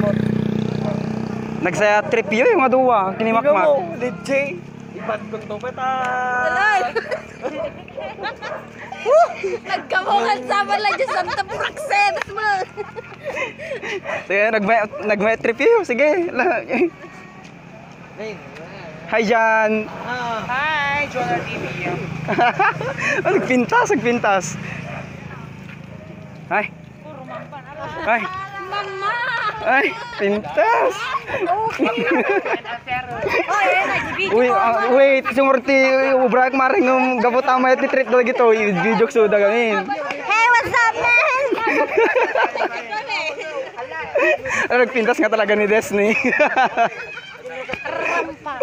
mo. Nagsaya trip yun yung mga duwa. Kinimakmak. DJ. Ibad kong. Alay! Nagkamungan sa wala dyan sa tapraksen mo. Sige, nagmay, nagmay trip yun. Sige. Hi, Jan. Hi, Jonah TV. nagpintas, nagpintas. Ay. Ay. Mama! Ay, pintas. Uy, ah, wait, sumurti ubrak maring ng gabot amay ti trip dagi to, video suda gamin. Hey, what's up, man? Ay, nagpintas nga talaga ni Desni. Rampa.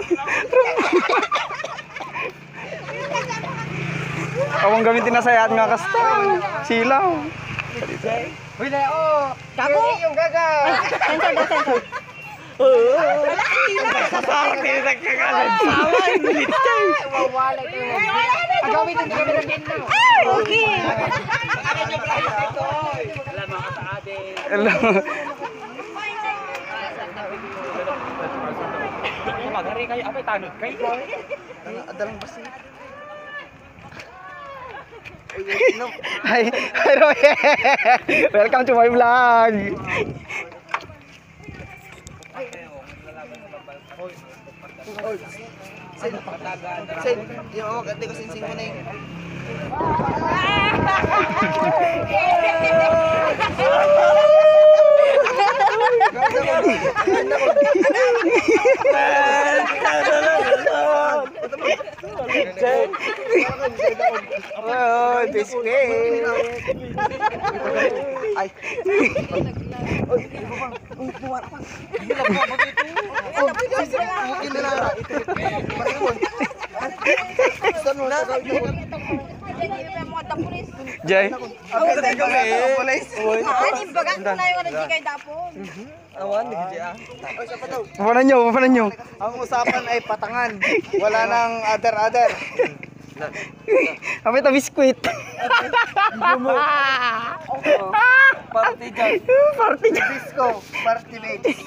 Awang gamitin na sayat nga kasta. Silaw. Uy, Leo. Gago. Yung gaga. Sensor daw, sensor. Party na kagalan. Sama, hindi tayo. Mawala ko. Agawin din kami ng genda. Okay. Hello. Magari kayo. Apay, tanod kayo. Adalang basi. Hi, hi Roy. Welcome to my vlog. Sen, sen, yung ako, ganda ko sinsing mo na yung... Oh, biscuit. Ay. Oy, pa. Buwan pa. Gila pa ba dito? Oh, mungkin na lang. Marimon. Saan mo sa Jay. Ko eh. Police. Ani, baga ko na yung nag kay dapon. Awan, nagdi ah. Sa pataw. Papanan nyo, papanan nyo. Ang usapan ay patangan. Wala nang other-other. Kapit na biskwit. Party dyan. Party dyan. Disco. Party mates.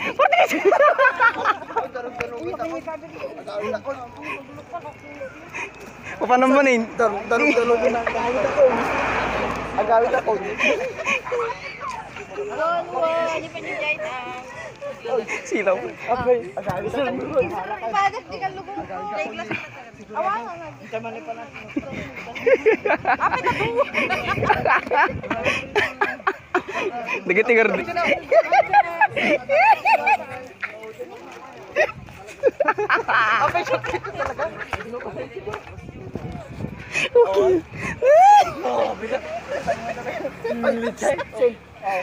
Papanan mo na yun. Darong-darong na. Agawit ako. Agawit ako. Gon, gon, di pa ah. Silaw. Okay. Agawit ako. Padat di ka lugo. Dahil glass na Awa nga nga. Apit na to. Dagitigar.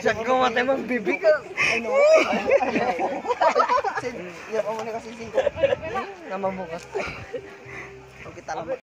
Siya kumatay mong bibig ka. Ano? Sin, yan muna kasi singko. Namamukas. Ang kita lang.